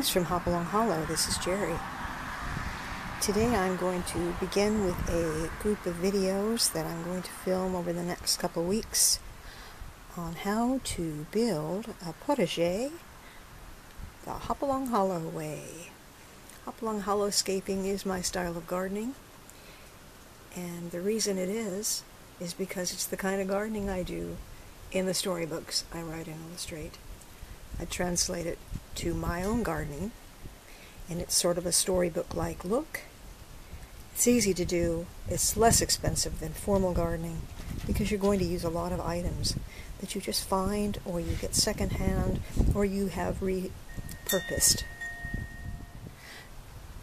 Greetings from Hopalong Hollow. This is Jeri. Today I'm going to begin with a group of videos that I'm going to film over the next couple weeks on how to build a potager the Hopalong Hollow way. Hopalong Hollowscaping is my style of gardening and the reason it is is because it's the kind of gardening I do in the storybooks I write and illustrate. I translate it to my own gardening, and it's sort of a storybook like look. It's easy to do, it's less expensive than formal gardening because you're going to use a lot of items that you just find or you get secondhand or you have repurposed.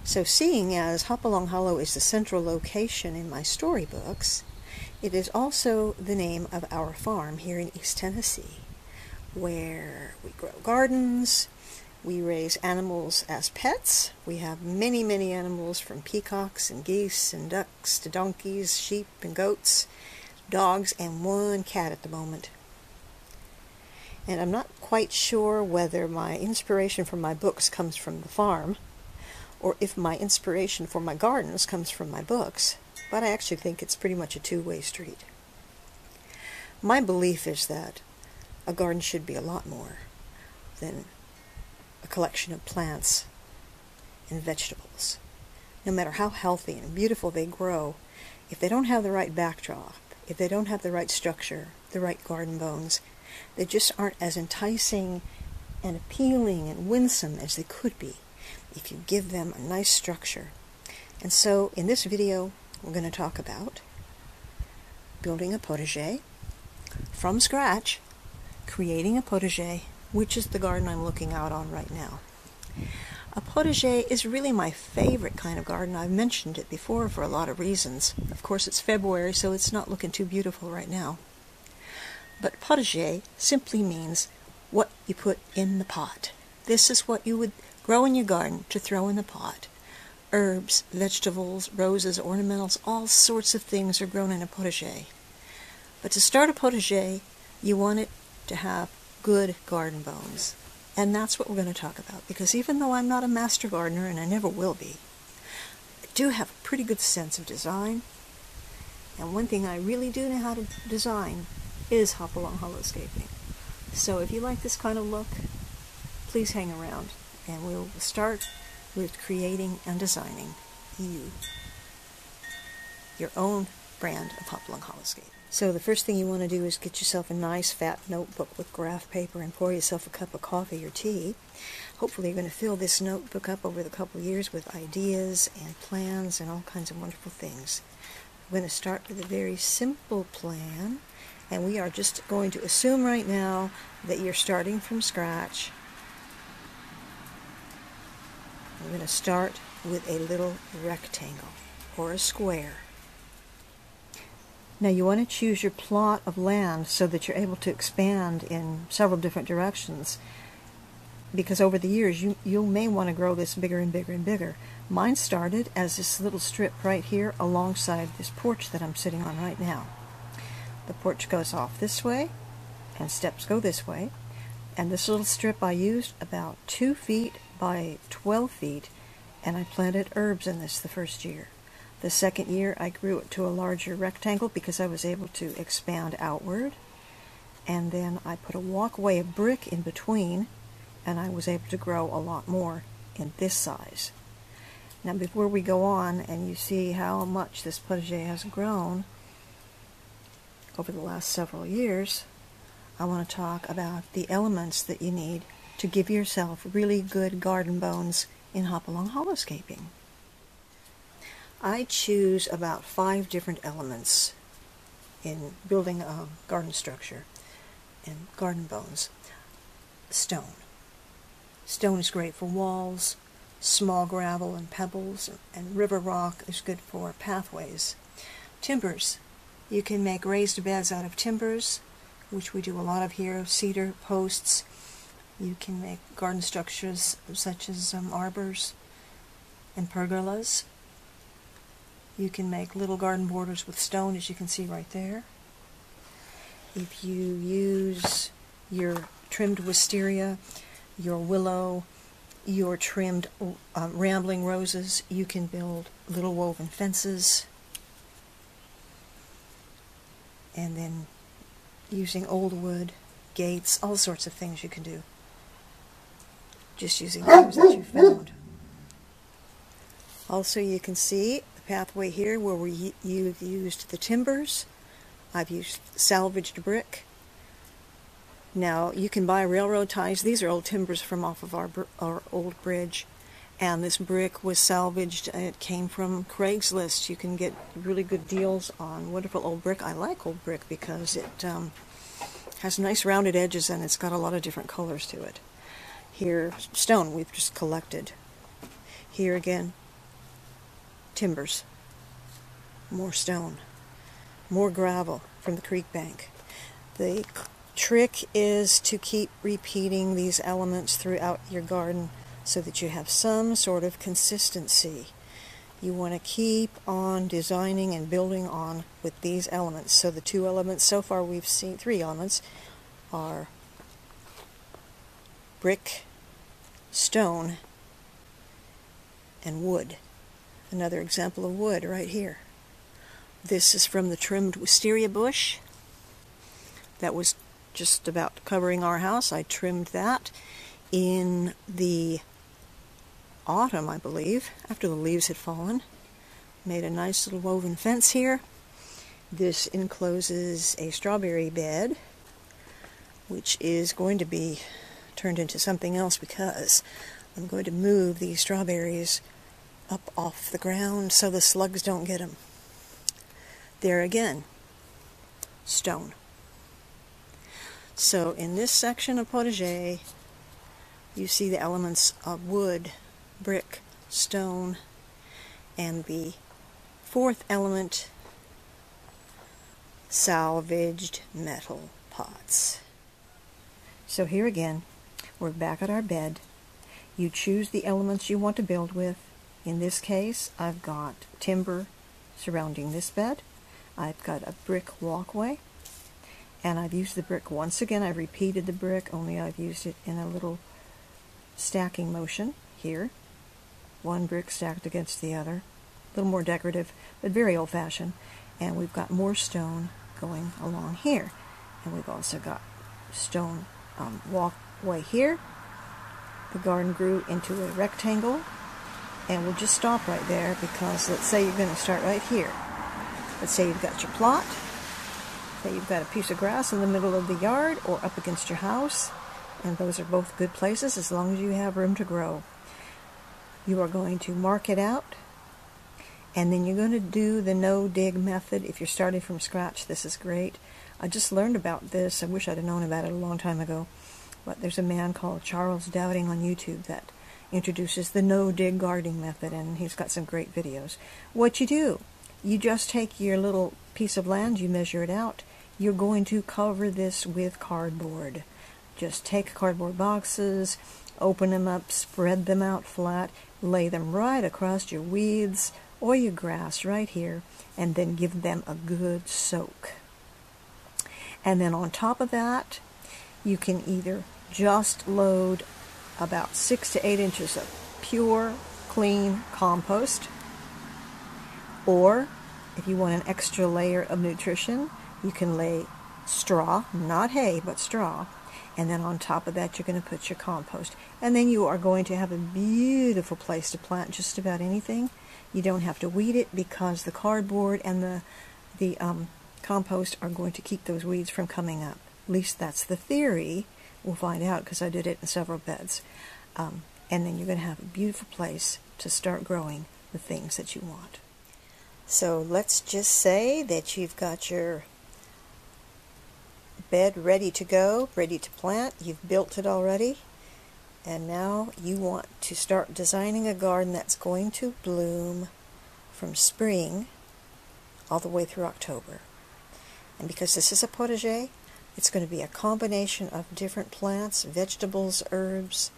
So, seeing as Hopalong Hollow is the central location in my storybooks, it is also the name of our farm here in East Tennessee where we grow gardens, we raise animals as pets. We have many, many animals from peacocks and geese and ducks to donkeys, sheep and goats, dogs, and one cat at the moment. And I'm not quite sure whether my inspiration for my books comes from the farm or if my inspiration for my gardens comes from my books, but I actually think it's pretty much a two way street. My belief is that a garden should be a lot more than a collection of plants and vegetables. No matter how healthy and beautiful they grow, if they don't have the right backdrop, if they don't have the right structure, the right garden bones, they just aren't as enticing and appealing and winsome as they could be if you give them a nice structure. And so in this video, we're going to talk about building a potager from scratch creating a potager, which is the garden I'm looking out on right now. A potager is really my favorite kind of garden. I've mentioned it before for a lot of reasons. Of course, it's February, so it's not looking too beautiful right now. But potager simply means what you put in the pot. This is what you would grow in your garden to throw in the pot. Herbs, vegetables, roses, ornamentals, all sorts of things are grown in a potager. But to start a potager, you want it to have good garden bones. And that's what we're going to talk about because even though I'm not a master gardener and I never will be, I do have a pretty good sense of design. And one thing I really do know how to design is Hopalong Hollowscaping. So if you like this kind of look, please hang around and we'll start with creating and designing you, your own brand of Hopalong Hollowscape. So the first thing you want to do is get yourself a nice fat notebook with graph paper and pour yourself a cup of coffee or tea. Hopefully you're going to fill this notebook up over the couple years with ideas and plans and all kinds of wonderful things. We're going to start with a very simple plan and we are just going to assume right now that you're starting from scratch. We're going to start with a little rectangle or a square. Now you want to choose your plot of land so that you're able to expand in several different directions because over the years you, you may want to grow this bigger and bigger and bigger. Mine started as this little strip right here alongside this porch that I'm sitting on right now. The porch goes off this way and steps go this way and this little strip I used about 2 feet by 12 feet and I planted herbs in this the first year. The second year I grew it to a larger rectangle because I was able to expand outward. And then I put a walkway of brick in between and I was able to grow a lot more in this size. Now before we go on and you see how much this potager has grown over the last several years, I want to talk about the elements that you need to give yourself really good garden bones in Hopalong Hollowscaping. I choose about five different elements in building a garden structure and garden bones. Stone. Stone is great for walls, small gravel and pebbles, and river rock is good for pathways. Timbers. You can make raised beds out of timbers, which we do a lot of here, cedar posts. You can make garden structures such as um, arbors and pergolas. You can make little garden borders with stone, as you can see right there. If you use your trimmed wisteria, your willow, your trimmed um, rambling roses, you can build little woven fences. And then using old wood, gates, all sorts of things you can do. Just using things that you found. Also, you can see pathway here where we, you've used the timbers. I've used salvaged brick. Now, you can buy railroad ties. These are old timbers from off of our, our old bridge. And this brick was salvaged. It came from Craigslist. You can get really good deals on wonderful old brick. I like old brick because it um, has nice rounded edges and it's got a lot of different colors to it. Here, stone we've just collected. Here again, timbers. More stone. More gravel from the creek bank. The trick is to keep repeating these elements throughout your garden so that you have some sort of consistency. You want to keep on designing and building on with these elements. So the two elements, so far we've seen three elements, are brick, stone, and wood. Another example of wood right here. This is from the trimmed wisteria bush that was just about covering our house. I trimmed that in the autumn, I believe, after the leaves had fallen. Made a nice little woven fence here. This encloses a strawberry bed, which is going to be turned into something else because I'm going to move these strawberries up off the ground so the slugs don't get them. There again, stone. So in this section of potager, you see the elements of wood, brick, stone, and the fourth element, salvaged metal pots. So here again, we're back at our bed. You choose the elements you want to build with. In this case, I've got timber surrounding this bed. I've got a brick walkway and I've used the brick once again. I've repeated the brick, only I've used it in a little stacking motion here. One brick stacked against the other. A little more decorative, but very old-fashioned. And we've got more stone going along here. And we've also got stone um, walkway here. The garden grew into a rectangle. And we'll just stop right there because let's say you're going to start right here. Let's say you've got your plot that you've got a piece of grass in the middle of the yard or up against your house, and those are both good places as long as you have room to grow. You are going to mark it out, and then you're going to do the no-dig method. If you're starting from scratch, this is great. I just learned about this. I wish I'd have known about it a long time ago. But there's a man called Charles Dowding on YouTube that introduces the no-dig gardening method, and he's got some great videos. What you do, you just take your little piece of land, you measure it out, you're going to cover this with cardboard. Just take cardboard boxes, open them up, spread them out flat, lay them right across your weeds or your grass right here, and then give them a good soak. And then on top of that, you can either just load about six to eight inches of pure, clean compost, or if you want an extra layer of nutrition, you can lay straw, not hay, but straw. And then on top of that, you're going to put your compost. And then you are going to have a beautiful place to plant just about anything. You don't have to weed it because the cardboard and the, the um, compost are going to keep those weeds from coming up. At least that's the theory. We'll find out because I did it in several beds. Um, and then you're going to have a beautiful place to start growing the things that you want. So let's just say that you've got your bed ready to go, ready to plant. You've built it already. And now you want to start designing a garden that's going to bloom from spring all the way through October. And because this is a potager, it's going to be a combination of different plants, vegetables, herbs,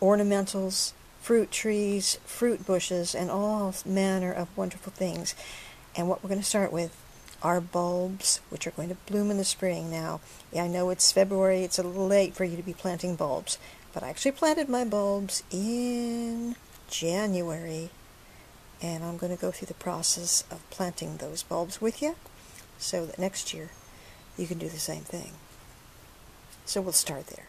ornamentals, fruit trees, fruit bushes, and all manner of wonderful things. And what we're going to start with are bulbs, which are going to bloom in the spring now. Yeah, I know it's February, it's a little late for you to be planting bulbs, but I actually planted my bulbs in January. And I'm going to go through the process of planting those bulbs with you so that next year you can do the same thing. So we'll start there.